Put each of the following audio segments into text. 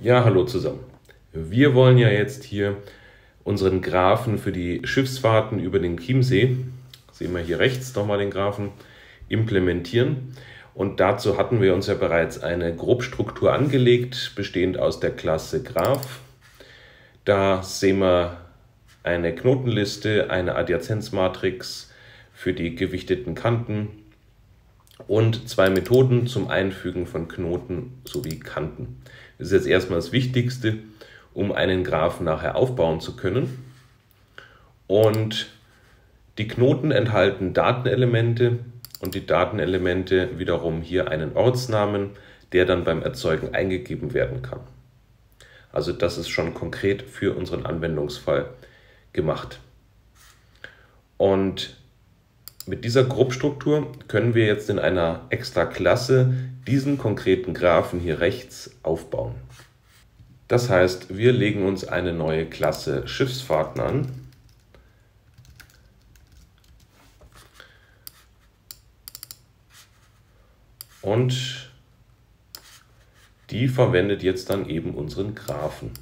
Ja, hallo zusammen. Wir wollen ja jetzt hier unseren Graphen für die Schiffsfahrten über den Chiemsee, sehen wir hier rechts nochmal den Graphen, implementieren. Und dazu hatten wir uns ja bereits eine Grobstruktur angelegt, bestehend aus der Klasse Graph. Da sehen wir eine Knotenliste, eine Adjazenzmatrix für die gewichteten Kanten und zwei Methoden zum Einfügen von Knoten sowie Kanten. Das ist jetzt erstmal das Wichtigste, um einen Graphen nachher aufbauen zu können. Und die Knoten enthalten Datenelemente, und die Datenelemente wiederum hier einen Ortsnamen, der dann beim Erzeugen eingegeben werden kann. Also das ist schon konkret für unseren Anwendungsfall gemacht. Und mit dieser Grobstruktur können wir jetzt in einer extra Klasse diesen konkreten Graphen hier rechts aufbauen. Das heißt, wir legen uns eine neue Klasse Schiffsfahrten an Und die verwendet jetzt dann eben unseren Graphen.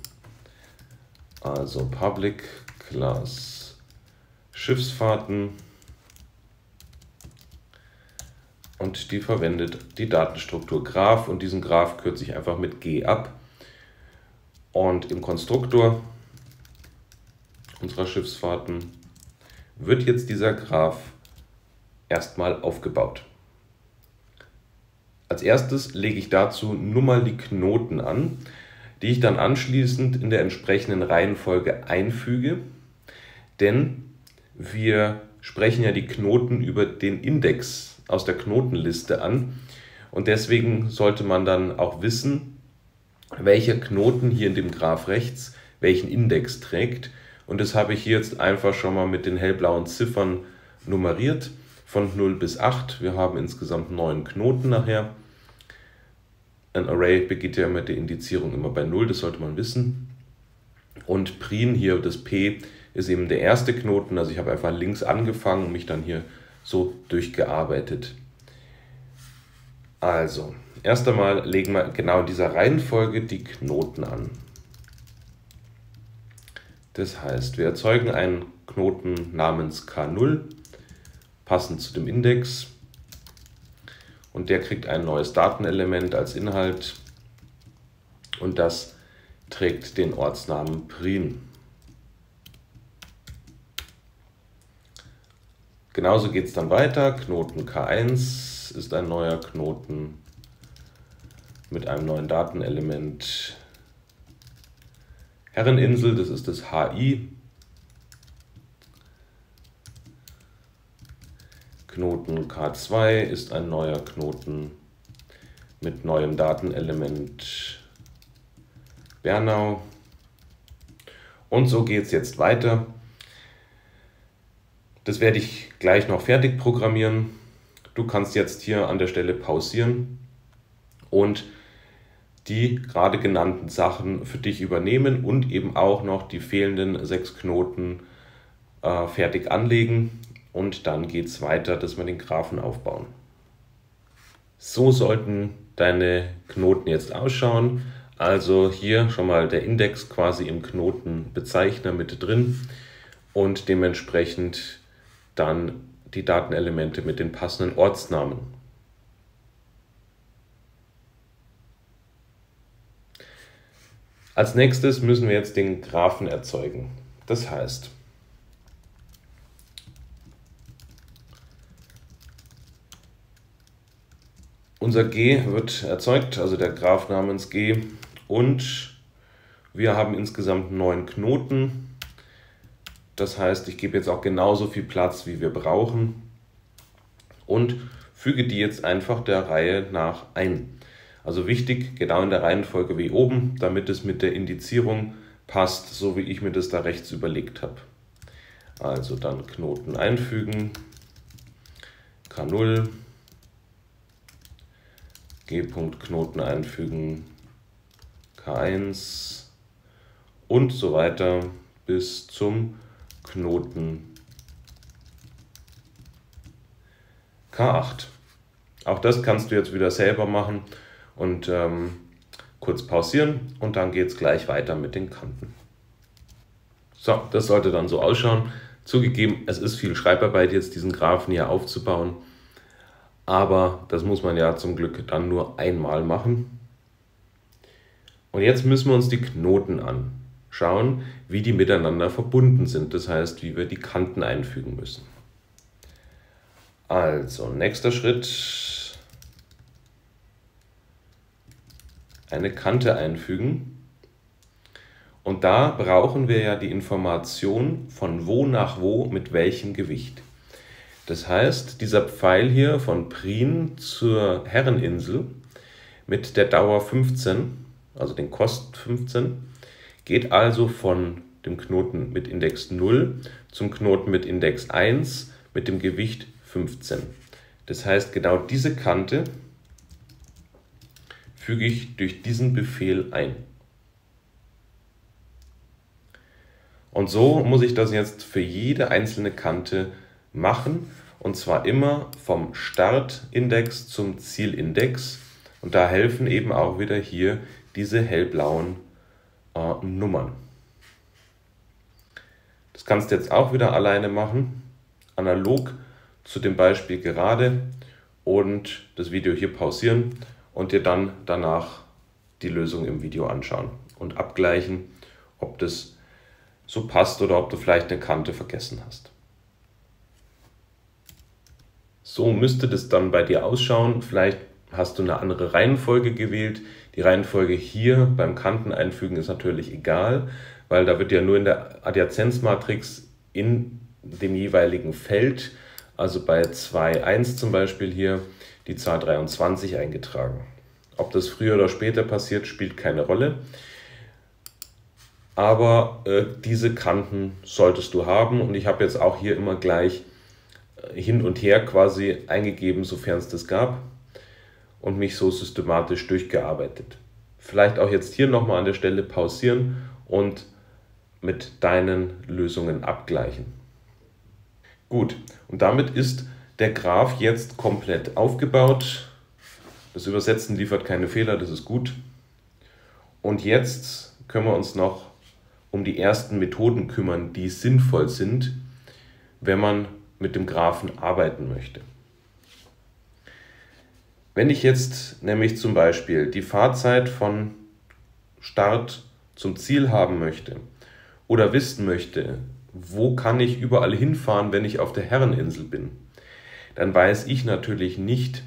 Also Public Class Schiffsfahrten. Und die verwendet die Datenstruktur Graph und diesen Graph kürze ich einfach mit G ab. Und im Konstruktor unserer Schiffsfahrten wird jetzt dieser Graph erstmal aufgebaut. Als erstes lege ich dazu nur mal die Knoten an, die ich dann anschließend in der entsprechenden Reihenfolge einfüge, denn wir sprechen ja die Knoten über den Index aus der Knotenliste an und deswegen sollte man dann auch wissen, welcher Knoten hier in dem Graph rechts welchen Index trägt und das habe ich hier jetzt einfach schon mal mit den hellblauen Ziffern nummeriert von 0 bis 8. Wir haben insgesamt neun Knoten nachher. Ein Array beginnt ja mit der Indizierung immer bei 0, das sollte man wissen. Und Prin hier, das P, ist eben der erste Knoten. Also ich habe einfach links angefangen und mich dann hier so durchgearbeitet. Also, erst einmal legen wir genau in dieser Reihenfolge die Knoten an. Das heißt, wir erzeugen einen Knoten namens K0 passend zu dem Index und der kriegt ein neues Datenelement als Inhalt und das trägt den Ortsnamen Prim. Genauso geht es dann weiter. Knoten K1 ist ein neuer Knoten mit einem neuen Datenelement. Herreninsel, das ist das HI. Knoten K2 ist ein neuer Knoten mit neuem Datenelement Bernau. Und so geht es jetzt weiter. Das werde ich gleich noch fertig programmieren. Du kannst jetzt hier an der Stelle pausieren und die gerade genannten Sachen für dich übernehmen und eben auch noch die fehlenden sechs Knoten äh, fertig anlegen und dann geht es weiter, dass wir den Graphen aufbauen. So sollten deine Knoten jetzt ausschauen. Also hier schon mal der Index quasi im Knotenbezeichner mit drin und dementsprechend dann die Datenelemente mit den passenden Ortsnamen. Als nächstes müssen wir jetzt den Graphen erzeugen. Das heißt, Unser G wird erzeugt, also der Graph namens G und wir haben insgesamt neun Knoten. Das heißt, ich gebe jetzt auch genauso viel Platz, wie wir brauchen und füge die jetzt einfach der Reihe nach ein. Also wichtig, genau in der Reihenfolge wie oben, damit es mit der Indizierung passt, so wie ich mir das da rechts überlegt habe. Also dann Knoten einfügen, K0, G-Punkt-Knoten einfügen, K1 und so weiter bis zum Knoten K8. Auch das kannst du jetzt wieder selber machen und ähm, kurz pausieren und dann geht es gleich weiter mit den Kanten. So, das sollte dann so ausschauen. Zugegeben, es ist viel Schreibarbeit jetzt, diesen Graphen hier aufzubauen, aber das muss man ja zum Glück dann nur einmal machen. Und jetzt müssen wir uns die Knoten anschauen, wie die miteinander verbunden sind, das heißt, wie wir die Kanten einfügen müssen. Also, nächster Schritt, eine Kante einfügen. Und da brauchen wir ja die Information von wo nach wo mit welchem Gewicht. Das heißt, dieser Pfeil hier von Prien zur Herreninsel mit der Dauer 15, also den Kosten 15, geht also von dem Knoten mit Index 0 zum Knoten mit Index 1 mit dem Gewicht 15. Das heißt, genau diese Kante füge ich durch diesen Befehl ein. Und so muss ich das jetzt für jede einzelne Kante machen und zwar immer vom Startindex zum Zielindex. Und da helfen eben auch wieder hier diese hellblauen äh, Nummern. Das kannst du jetzt auch wieder alleine machen, analog zu dem Beispiel gerade und das Video hier pausieren und dir dann danach die Lösung im Video anschauen und abgleichen, ob das so passt oder ob du vielleicht eine Kante vergessen hast. So müsste das dann bei dir ausschauen. Vielleicht hast du eine andere Reihenfolge gewählt. Die Reihenfolge hier beim Kanten einfügen ist natürlich egal, weil da wird ja nur in der Adjazenzmatrix in dem jeweiligen Feld, also bei 2.1 zum Beispiel hier, die Zahl 23 eingetragen. Ob das früher oder später passiert, spielt keine Rolle aber äh, diese Kanten solltest du haben und ich habe jetzt auch hier immer gleich äh, hin und her quasi eingegeben, sofern es das gab und mich so systematisch durchgearbeitet. Vielleicht auch jetzt hier nochmal an der Stelle pausieren und mit deinen Lösungen abgleichen. Gut, und damit ist der Graph jetzt komplett aufgebaut. Das Übersetzen liefert keine Fehler, das ist gut. Und jetzt können wir uns noch um die ersten Methoden kümmern, die sinnvoll sind, wenn man mit dem Graphen arbeiten möchte. Wenn ich jetzt nämlich zum Beispiel die Fahrzeit von Start zum Ziel haben möchte oder wissen möchte, wo kann ich überall hinfahren, wenn ich auf der Herreninsel bin, dann weiß ich natürlich nicht,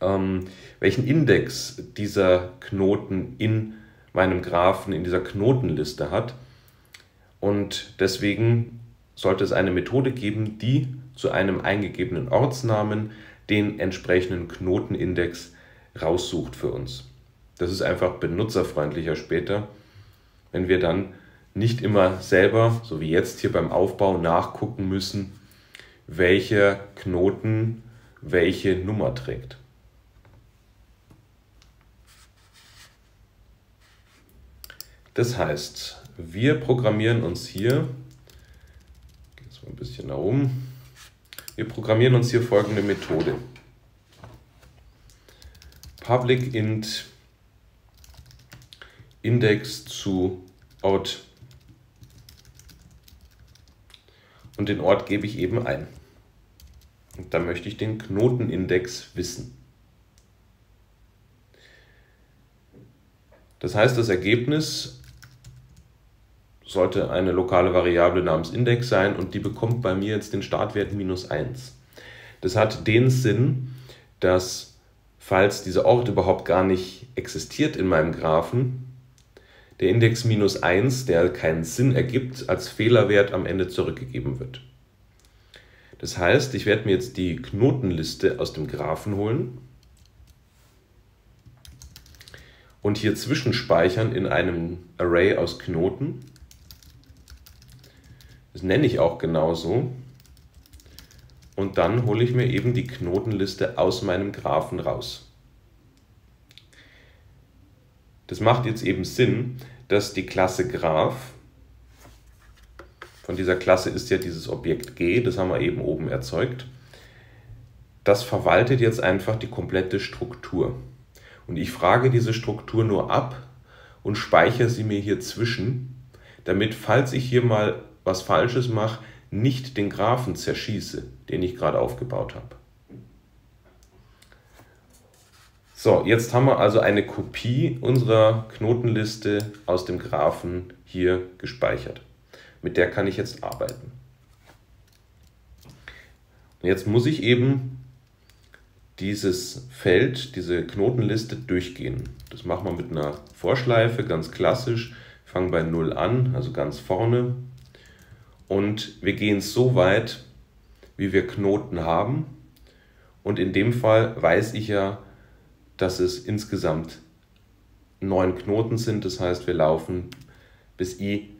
ähm, welchen Index dieser Knoten in meinem Graphen in dieser Knotenliste hat. Und deswegen sollte es eine Methode geben, die zu einem eingegebenen Ortsnamen den entsprechenden Knotenindex raussucht für uns. Das ist einfach benutzerfreundlicher später, wenn wir dann nicht immer selber, so wie jetzt hier beim Aufbau, nachgucken müssen, welcher Knoten welche Nummer trägt. Das heißt, wir programmieren uns hier, jetzt mal ein bisschen nach oben, wir programmieren uns hier folgende Methode. Public int Index zu Ort und den Ort gebe ich eben ein. Und da möchte ich den Knotenindex wissen. Das heißt, das Ergebnis sollte eine lokale Variable namens Index sein und die bekommt bei mir jetzt den Startwert minus 1. Das hat den Sinn, dass falls dieser Ort überhaupt gar nicht existiert in meinem Graphen, der Index minus 1, der keinen Sinn ergibt, als Fehlerwert am Ende zurückgegeben wird. Das heißt, ich werde mir jetzt die Knotenliste aus dem Graphen holen und hier zwischenspeichern in einem Array aus Knoten das nenne ich auch genauso. Und dann hole ich mir eben die Knotenliste aus meinem Graphen raus. Das macht jetzt eben Sinn, dass die Klasse Graph, von dieser Klasse ist ja dieses Objekt G, das haben wir eben oben erzeugt, das verwaltet jetzt einfach die komplette Struktur. Und ich frage diese Struktur nur ab und speichere sie mir hier zwischen, damit, falls ich hier mal was Falsches mache, nicht den Graphen zerschieße, den ich gerade aufgebaut habe. So, jetzt haben wir also eine Kopie unserer Knotenliste aus dem Graphen hier gespeichert. Mit der kann ich jetzt arbeiten. Und jetzt muss ich eben dieses Feld, diese Knotenliste durchgehen. Das machen wir mit einer Vorschleife, ganz klassisch. Fangen bei 0 an, also ganz vorne. Und wir gehen so weit, wie wir Knoten haben. Und in dem Fall weiß ich ja, dass es insgesamt neun Knoten sind. Das heißt, wir laufen bis i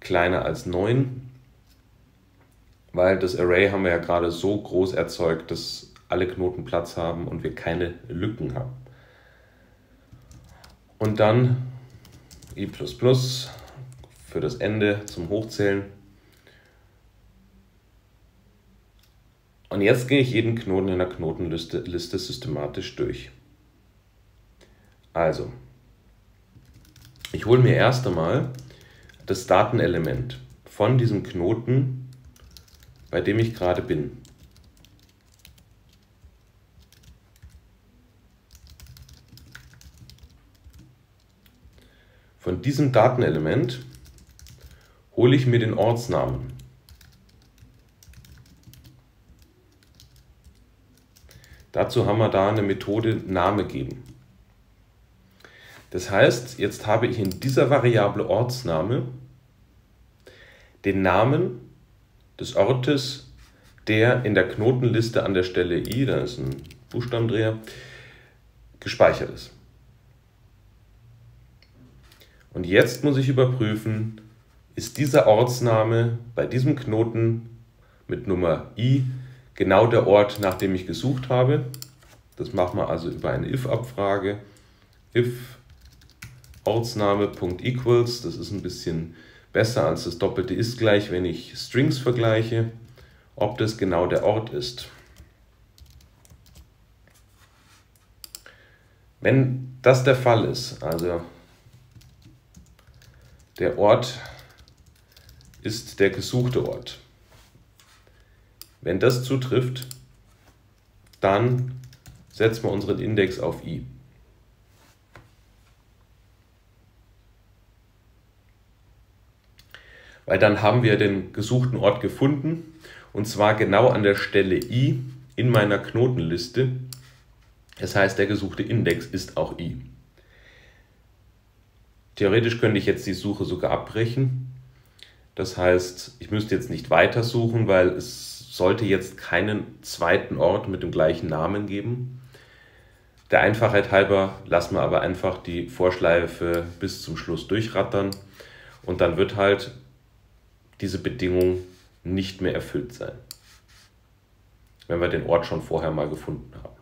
kleiner als 9, weil das Array haben wir ja gerade so groß erzeugt, dass alle Knoten Platz haben und wir keine Lücken haben. Und dann i für das Ende zum Hochzählen. Und jetzt gehe ich jeden Knoten in der Knotenliste Liste systematisch durch. Also, ich hole mir erst einmal das Datenelement von diesem Knoten, bei dem ich gerade bin. Von diesem Datenelement hole ich mir den Ortsnamen. Dazu haben wir da eine Methode Name geben. Das heißt, jetzt habe ich in dieser Variable Ortsname den Namen des Ortes, der in der Knotenliste an der Stelle i, da ist ein Buchstabendreher, gespeichert ist. Und jetzt muss ich überprüfen, ist dieser Ortsname bei diesem Knoten mit Nummer i genau der Ort, nach dem ich gesucht habe. Das machen wir also über eine if-Abfrage. if Ortsname.equals, das ist ein bisschen besser als das doppelte ist gleich, wenn ich Strings vergleiche, ob das genau der Ort ist. Wenn das der Fall ist, also der Ort ist der gesuchte Ort. Wenn das zutrifft, dann setzen wir unseren Index auf i. weil dann haben wir den gesuchten Ort gefunden und zwar genau an der Stelle i in meiner Knotenliste. Das heißt, der gesuchte Index ist auch i. Theoretisch könnte ich jetzt die Suche sogar abbrechen. Das heißt, ich müsste jetzt nicht weiter suchen, weil es sollte jetzt keinen zweiten Ort mit dem gleichen Namen geben. Der Einfachheit halber lassen wir aber einfach die Vorschleife bis zum Schluss durchrattern und dann wird halt diese Bedingung nicht mehr erfüllt sein, wenn wir den Ort schon vorher mal gefunden haben.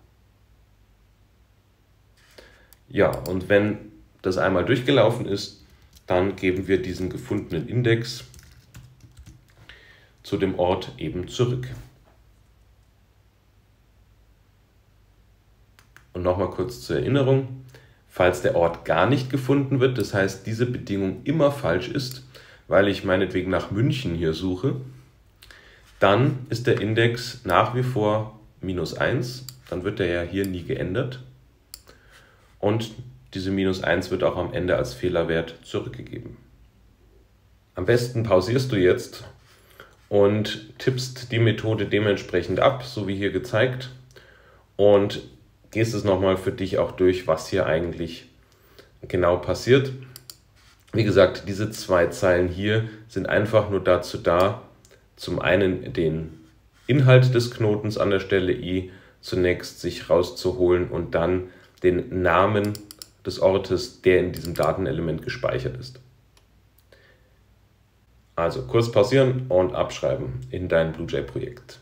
Ja, und wenn das einmal durchgelaufen ist, dann geben wir diesen gefundenen Index zu dem Ort eben zurück. Und nochmal kurz zur Erinnerung, falls der Ort gar nicht gefunden wird, das heißt diese Bedingung immer falsch ist, weil ich meinetwegen nach München hier suche, dann ist der Index nach wie vor minus 1, dann wird der ja hier nie geändert und diese minus 1 wird auch am Ende als Fehlerwert zurückgegeben. Am besten pausierst du jetzt und tippst die Methode dementsprechend ab, so wie hier gezeigt, und gehst es nochmal für dich auch durch, was hier eigentlich genau passiert. Wie gesagt, diese zwei Zeilen hier sind einfach nur dazu da, zum einen den Inhalt des Knotens an der Stelle i zunächst sich rauszuholen und dann den Namen des Ortes, der in diesem Datenelement gespeichert ist. Also kurz pausieren und abschreiben in dein BlueJ-Projekt.